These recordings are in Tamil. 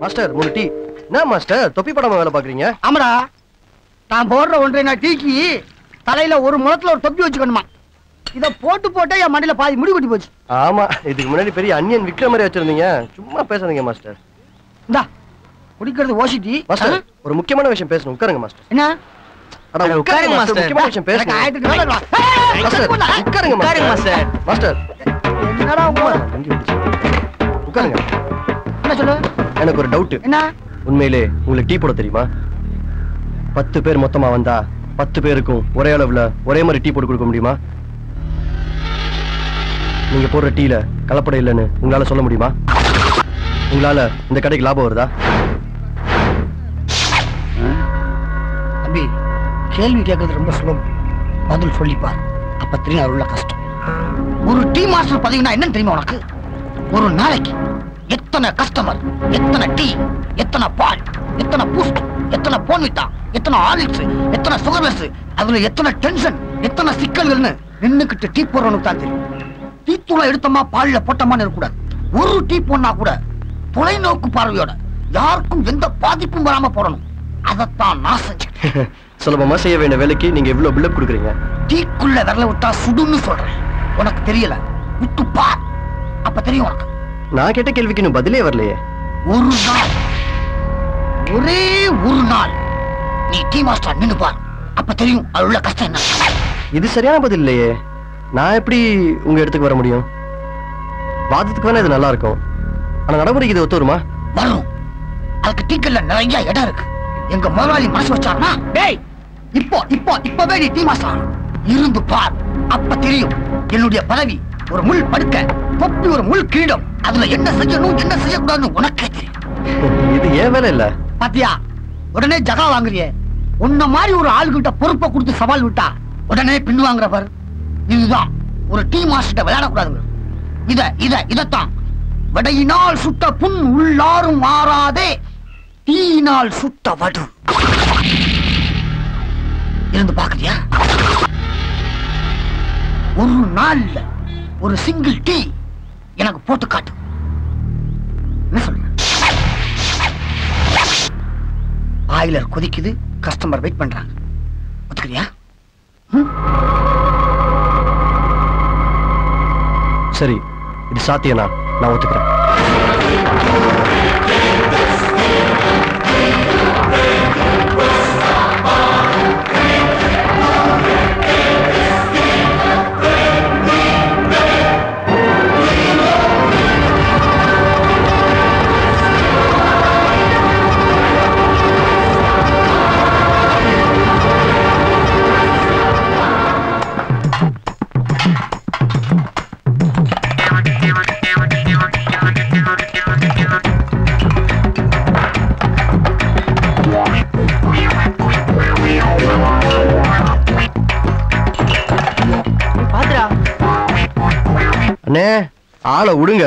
மாஸ்டர் மூணு டீ. என்ன மாஸ்டர் தொப்பி படாம வேலை பாக்குறீங்க? ஆமாடா. நான் போடுற ஒன்றரை நான் டீக்கு தலையில ஒரு முளத்துல ஒரு தொப்பி வச்சுக்கணுமா? இத போட்டு போட்டே என் மண்டையில பாதி முடி கொட்டி போச்சு. ஆமா இதுக்கு முன்னாடி பெரிய அன்னியன் விக்ரம் மாதிரி வச்சிருந்தீங்க. சும்மா பேசாதீங்க மாஸ்டர். இந்தா குடிக்கிறது ஓசிட்டி மாஸ்டர்? ஒரு முக்கியமான விஷயம் பேசணும். உட்காருங்க மாஸ்டர். என்ன? உட்காருங்க மாஸ்டர். முக்கியமான விஷயம் பேசணும். உட்காருங்க மாஸ்டர். மாஸ்டர். என்னடா. உட்காருங்க. என்ன சொல்லு? எனக்கு ஒரு டவுட் என்ன? உண்மையிலே உங்களுக்கு டீ போட தெரியுமா? பத்து பேர் மொத்தமா வந்தா பத்து பேருக்கும் ஒரே அளவுல ஒரே மாதிரி டீ போட்டு கொடுக்க முடியுமா? நீங்க போடுற டீல கலப்படம் இல்லைன்னு உங்களால சொல்ல முடியுமா? உங்களால இந்த கடைக்கு லாபம் வருதா? தம்பி கேள்வி கேட்கறது ரொம்ப சுலபம். பதில் சொல்லிப்பார். அப்ப தெரியும் அது உள்ள கஷ்டம். ஒரு டீ மாஸ்டர் பதவினா என்னன்னு தெரியுமா உனக்கு? ஒரு நாளைக்கு. எத்தனை கஸ்டமர் எத்தனை டீ எத்தனை பால் எத்தனை பூஸ்ட் எத்தனை போன்விட்டா எத்தனை ஆலிக்ஸ் எத்தனை சுகர்லெஸ் அதுல எத்தனை டென்ஷன் எத்தனை சிக்கல்கள்னு நின்னுக்கிட்டு டீ போடுறவனுக்கு தான் தெரியும். டீ தூளை எடுத்தோமா பால்ல போட்டோமான்னு இருக்கக்கூடாது. ஒரு டீ போனா கூட தொலைநோக்கு பார்வையோட யாருக்கும் எந்த பாதிப்பும் வராம போடணும். அதைத்தான் நான் செஞ்சேன். சுலபமா செய்ய வேண்டிய வேலைக்கு நீங்க இவ்வளவு பில்டப் கொடுக்குறீங்க. டீக்குள்ள விரல விட்டா சுடுன்னு சொல்றேன். உனக்கு தெரியல? விட்டு பார் அப்ப தெரியும் உனக்கு. நான் கேட்ட கேள்விக்கு இன்னும் பதிலே வரலையே. ஒரு நாள். ஒரே ஒரு நாள். நீ டீ மாஸ்டர் நின்னு பார். அப்ப தெரியும் அது உள்ள கஷ்டம் என்ன. இது சரியான பதில் இல்லையே. நான் எப்படி உங்க இடத்துக்கு வர முடியும்? வாதத்துக்கு வேணா இது நல்லா இருக்கும். ஆனா நடைமுறைக்கு இது ஒத்து வருமா? வரும். அதுக்கு டீக்கல்ல நிறைய இடம் இருக்கு. எங்க முதலாளி மனசு வச்சாருன்னா டேய்! இப்போ இப்போ இப்பவே நீ டீ மாஸ்டர். இருந்து பார். அப்ப தெரியும். என்னுடைய பதவி ஒரு முள் படுக்க தொப்பி ஒரு முள் கிரீடம் அதுல என்ன செய்யணும் என்ன செய்யக்கூடாதுன்னு உனக்கே தெரியும். இது ஏன் வேலை இல்ல? பாத்தியா உடனே ஜகா வாங்குறியே. உன்ன மாதிரி ஒரு ஆளுகிட்ட பொறுப்பை கொடுத்து சவால் விட்டா உடனே பின் வாங்குற பாரு. இதுதான். ஒரு டீ மாஸ்டர் விளையாடக்கூடாதுங்க இத இத இதத்தான். வடையினால் சுட்ட புண் உள்ளாரும் மாறாதே தீயினால் சுட்ட வடு. இருந்து பாக்குறியா ஒரு நாள்ல ஒரு சிங்கிள் டீ எனக்கு போட்டு காட்டு. என்ன சொல்லுங்க பாய்லர் கொதிக்குது கஸ்டமர் வெயிட் பண்றாங்க. ஒத்துக்கிறியா? சரி இது சாத்தியனா நான் ஒத்துக்கிறேன். அண்ணே ஆளை விடுங்க.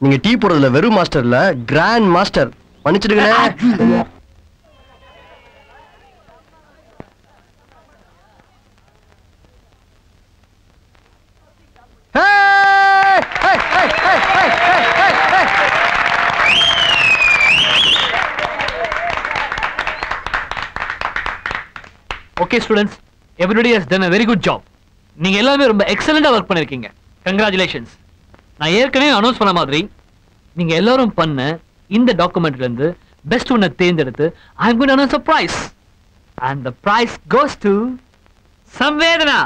நீங்க டீ போடுறதுல வெறும் மாஸ்டர் இல்ல grand master மன்னிச்சிடுங்கண்ணே. Okay students everybody has done a very good job நீங்க எல்லாமே ரொம்ப எக்ஸலண்டா ஒர்க் பண்ணிருக்கீங்க. கங்க்ராச்சுலேஷன்ஸ் நான் ஏற்கனவே அனௌன்ஸ் பண்ண மாதிரி நீங்க எல்லாரும் பண்ண இந்த டாக்குமெண்ட்ல இருந்து பெஸ்ட் ஒன்னை தேர்ந்தெடுத்து I am going announce a prize. And the prize goes to Samvedana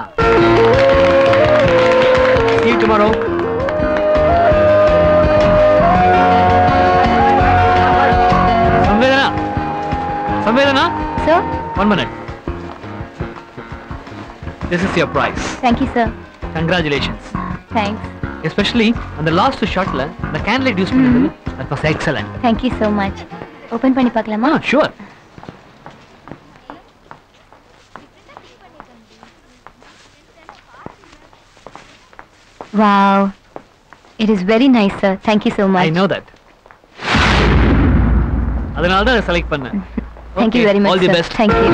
see you tomorrow. Samvedana Samvedana sir one minute. This is your prize. Thank you sir congratulations. Thanks especially அந்த லாஸ்ட் ஷாட்ல அந்த கேன்லைட் யூஸ் பண்ணது that was excellent. Thank you so much open பண்ணி பார்க்கலாமா? Ah sure. Wow it is very nice sir thank you so i much know that. அதனால தான் செலக்ட் பண்ணேன். Thank you very all much the sir best. Thank you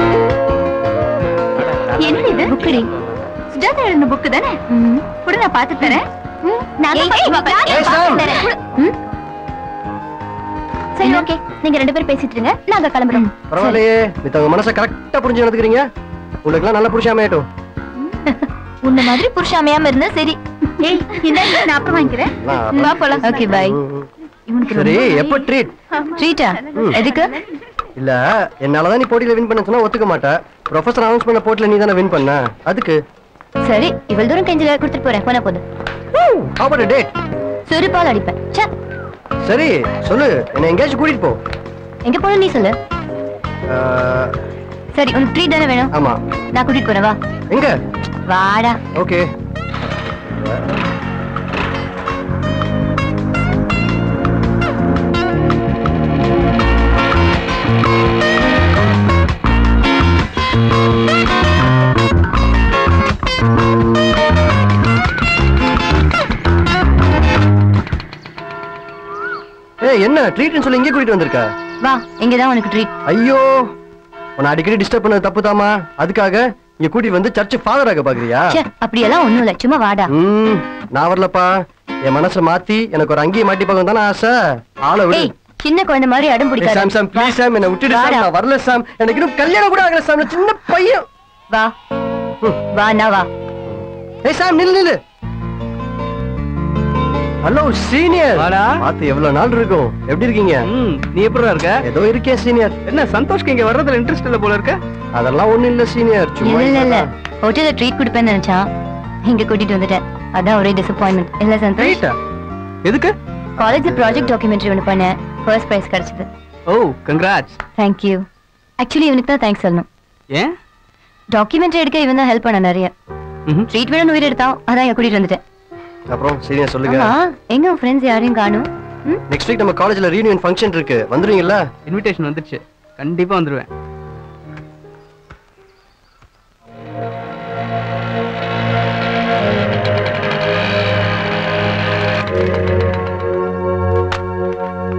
என்ன இது புக்கடி சுஜாதா எழுதின புக்கு தானே? கூட நான் பார்த்து தரேன். சார். ஓகே. நீங்க ரெண்டு பேரும் பேசிட்டு இருங்க. நாங்க கிளம்புறோம். பரவாயில்லையே. மித்தவங்க மனசை கரெக்டா புரிஞ்சு நடந்துக்கிறீங்க. உங்களுக்குலாம் நல்ல புருஷன் அமையட்டும். உன்ன மாதிரி புருஷன் அமையாம இருந்தா சரி. நான் அப்புறம் வாங்கிக்கிறேன். வா போலாம். ஓகே பை ம், ம். சரி எப்ப ட்ரீட் ட்ரீட்டா எதுக்கு? இல்ல என்னாலதான் நீ போட்டியில வின் பண்ண சொன்னா ஒத்துக்க மாட்டேன். ப்ரொஃபசர் அனௌன்ஸ் பண்ண போட்டியில நீ தானே வின் பண்ண. அதுக்கு? சரி இவ்வளவு தூரம் கெஞ்சில கொடுத்துட்டு போறேன். போன போதும். a date? சுருப்பால் அடிப்பேன். சரி சொல்லு. என்ன எங்கேயாச்சும் கூட்டிட்டு போ. எங்க போன நீ சொல்லு. சரி உனக்கு ட்ரீட் தானே வேணும்? ஆமா. நான் கூட்டிட்டு போறேன் வா. எங்க? வாடா. ஓகே. ட்ரீட்னு சொல்லி இங்கே கூட்டிட்டு வந்திருக்க? வா இங்கதான் உனக்கு ட்ரீட் ஐயோ உன்னை அடிக்கடி டிஸ்டர்ப் பண்ணது தப்பு தாமா அதுக்காக இங்க கூட்டிட்டு வந்து சர்ச் ஃபாதர் ஆக பாக்குறியா? அப்படியெல்லாம் ஒண்ணும் இல்ல. சும்மா வாடா. ம் நான் வரலப்பா. என் மனசை மாத்தி எனக்கு ஒரு அங்கேயே மாட்டி பார்க்கணும் தானே ஆசை. ஆளை விடு. சின்ன குழந்தை மாதிரி அடம் ஏய், சாம் சாம் பிடிக்காத ப்ளீஸ் சாம் என்ன விட்டுடு சாம். நான் வரல சாம். எனக்கு இன்னும் கல்யாணம் கூட ஆகல சாம். சின்ன பையன். வா. வா நான் வா. ஏய் சாம் நில்லு நில்லு. ஹலோ சீனியர் வாடா. பார்த்து எவ்வளவு நாள் இருக்கும்? எப்படி இருக்கீங்க? நீ எப்படி இருக்க? ஏதோ இருக்கேன் சீனியர் என்ன சந்தோஷ்க்கு இங்க வர்றதுல இன்ட்ரெஸ்ட் இல்ல போல இருக்க? அதெல்லாம் ஒண்ணும் இல்ல சீனியர் சும்மா இல்ல இல்ல. ஹோட்டல்ல ட்ரீட் கொடுப்பேன்னு நினைச்சான். இங்க கூட்டிட்டு வந்துட்டேன். அதான் ஒரே டிசப்பாயின்மெண்ட் இல்ல சந்தோஷ்? எதுக்கு? காலேஜ்ல ப்ராஜெக்ட் டாக்குமெண்ட்ரி ஒன்று பண்ணேன். ஃபர்ஸ்ட் பிரைஸ் கிடைச்சது. ஓ கங்க்ராட்ஸ் தேங்க்யூ ஆக்சுவலி இவனுக்கு தான் தேங்க்ஸ் சொல்லணும். ஏன்? டாக்குமெண்ட்ரி எடுக்க இவன் தான் ஹெல்ப் பண்ண நிறைய. ம்ஹும். ட்ரீட் வேணும்னு உயிர் எடுத்தான். அதான் இங்க கூட்டிட்டு வந்துட்டேன். அப்புறம் சீனியர் சொல்லுங்க. எங்க உன் ஃப்ரெண்ட்ஸ் யாரையும் காணும்? நெக்ஸ்ட் வீக் நம்ம காலேஜ்ல ரீயூனியன் ஃபங்க்ஷன் இருக்கு. வந்துருவீங்களா இன்விடேஷன் வந்துருச்சு. கண்டிப்பா வந்துருவேன்.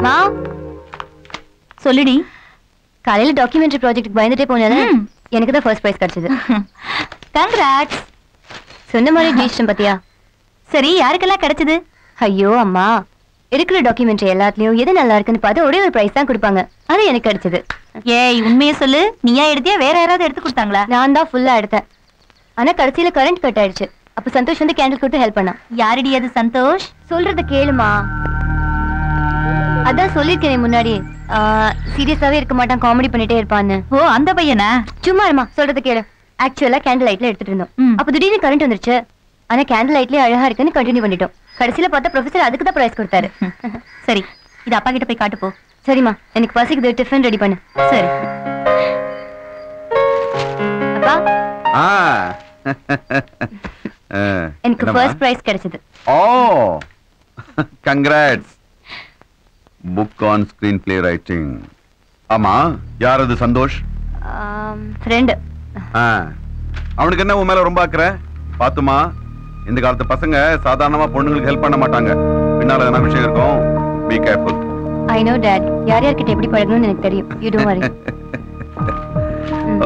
மா சொல்லுடி. காலையில டாக்குமெண்ட்ரி ப்ராஜெக்ட் பயந்துட்டே போனேன். எனக்கு தான் ஃபர்ஸ்ட் பிரைஸ் கிடைச்சது. கங்க்ராட்ஸ் சொன்ன மாதிரி ஜெயிச்சிட்டேன் பாத்தியா? சரி யாருக்கெல்லாம் கிடைச்சது? ஐயோ அம்மா. இருக்கிற டாக்குமெண்ட்ரி எல்லாத்துலயும் எது நல்லா இருக்குன்னு பார்த்து ஒரே ஒரு பிரைஸ் தான் கொடுப்பாங்க. அது எனக்கு கிடைச்சது. ஏய் உண்மையை சொல்லு. நீயா எடுத்தியா வேற யாராவது எடுத்து கொடுத்தாங்களா? நான் தான் ஃபுல்லா எடுத்தேன். ஆனா கடைசியில கரண்ட் கட் ஆயிடுச்சு. அப்ப சந்தோஷ் வந்து கேண்டில் கொடுத்து ஹெல்ப் பண்ணான். யாரடி அது சந்தோஷ்? சொல்றத கேளுமா. அதான் சொல்லிருக்கேன் முன்னாடி. சீரியஸாவே இருக்க மாட்டான் காமெடி பண்ணிட்டே இருப்பான்னு. ஓ அந்த பையனா? சும்மா இருமா சொல்றத கேளு. ஆக்சுவலா கேண்டில் லைட்ல எடுத்துட்டு இருந்தோம். அப்ப திடீர்னு கரண்ட் வந்துருச்சு. ஆனா கேண்டில் லைட்லயே அழகா இருக்குன்னு கண்டினியூ பண்ணிட்டோம். கடைசியில பார்த்தா ப்ரொஃபசர் அதுக்கு தான் பிரைஸ் கொடுத்தாரு. சரி இது அப்பா கிட்ட போய் காட்டு போ. சரிம்மா எனக்கு பசிக்குது டிஃபன் ரெடி பண்ணு. சரி. அப்பா? ஆ. எனக்கு? ஃபர்ஸ்ட் பிரைஸ் கிடைச்சது. ஓ congrats book on screenplay writing ஆமா யார் அது சந்தோஷ்? ஃப்ரெண்டு ஆ, அவனுக்கு என்ன உன் மேல ரொம்ப அக்கறை பாத்துமா? இந்த காலத்து பசங்க சாதாரணமா பொண்ணுங்களுக்கு ஹெல்ப் பண்ண மாட்டாங்க. பின்னால எதனா விஷயம் இருக்கும்? Be careful I know that யார் யார்கிட்ட எப்படி பழகணும்னு எனக்கு தெரியும். You don't worry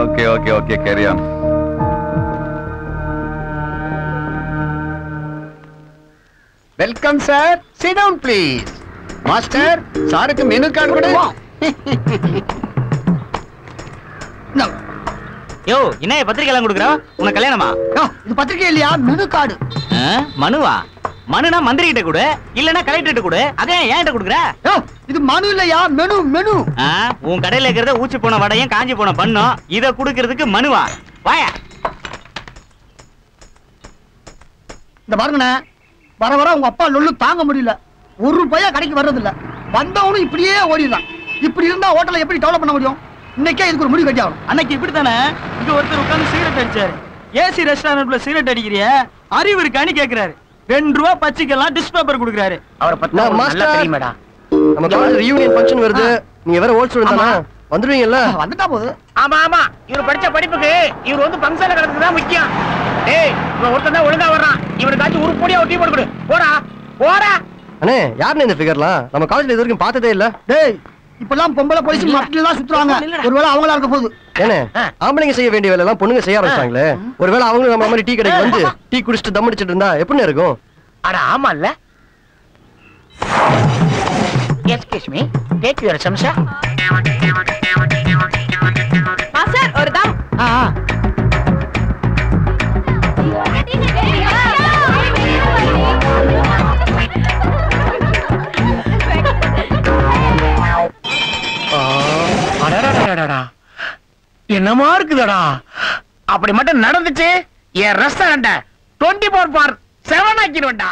okay okay okay carry on welcome sir sit down please master சாருக்கு மெனு கார்டு கொடு. யோ என்ன பத்திரிக்கை கொடுக்குறா? உனக்கு கல்யாணமா? இது பத்திரிக்கை இல்லையா? Menu card. ஆ, மனுவா? மனுனா மந்திரி கிட்ட கொடு இல்லனா கலெக்டர் கிட்ட கொடு. அதே ஏன் கிட்ட கொடுக்குற? இது மனு இல்லையா? Menu menu. உன் கடையில இருக்கிறத ஊச்சி போன வடையும் காஞ்சி போன பண்ணும். இத குடுக்கிறதுக்கு மனுவா? வாயா. இந்த பாருங்கண்ணே வர வர உங்க அப்பா லொல்லு தாங்க முடியல. ஒரு ரூபாயா கடைக்கு வர்றதில்ல. வந்தவனும் இப்படியே ஓடிடுறான். இப்படி இருந்தா ஹோட்டலை எப்படி டெவலப் பண்ண முடியும்? இன்னைக்கே இதுக்கு ஒரு முடிவு கட்டி ஆகணும் அன்னைக்கு இப்படித்தானே? இங்க ஒருத்தர் உட்கார்ந்து சிகரெட் அடிச்சாரு. ஏசி ரெஸ்டாரண்ட்ல சிகரெட் அடிக்கிறிய? அறிவு இருக்கான்னு கேக்குறாரு. ரெண்டு ரூபா பச்சைக்கெல்லாம் டிஷ் பேப்பர் கொடுக்குறாரு. அவரை பத்தி நல்லா. தெரியுமேடா. நம்ம காலேஜ் ரீயூனியன் ஃபங்க்ஷன் வருது. நீங்க வேற ஓல்ட் ஸ்டூடண்ட் தானே? வந்துருவீங்கல்ல வந்துட்டா போகுது ஆமா ஆமா. இவர் படிச்ச படிப்புக்கு இவர் வந்து பங்கசால கிடக்குறது தான் முக்கியம். டேய் இவன் ஒருத்தன் தான் ஒழுங்கா வர்றான். இவனுக்காச்சும் உருப்படியா ஒரு டீ போட்டு கொடு. போடா. போடா. அண்ணே யாருன்னு இந்த ஃபிகர்லாம் நம்ம காலேஜ்ல இது வரைக்கும் பார்த்ததே இல்ல. டேய் இப்பெல்லாம் பொம்பளை போலீஸ் மட்டும் தான் சுத்துறாங்க. ஒருவேளை அவங்களா இருக்க போகுது. ஏனே ஆம்பளைங்க செய்ய வேண்டிய வேலை எல்லாம் பொண்ணுங்க செய்ய ஆரம்பிச்சாங்களே ஒருவேளை அவங்களும் நம்ம மாதிரி டீ கடைக்கு வந்து டீ குடிச்சிட்டு தம் அடிச்சிட்டு இருந்தா எப்படி இருக்கும்? அட ஆமா இல்ல excuse me take your samosa sir ஒரு தம். ஆ. என்னமா இருக்குதடா. அப்படி மட்டும் நடந்துச்சு என் ரெஸ்டாரண்ட டுவெண்ட்டி ஃபோர் பார் செவன் ஆக்கிடுவேன்டா.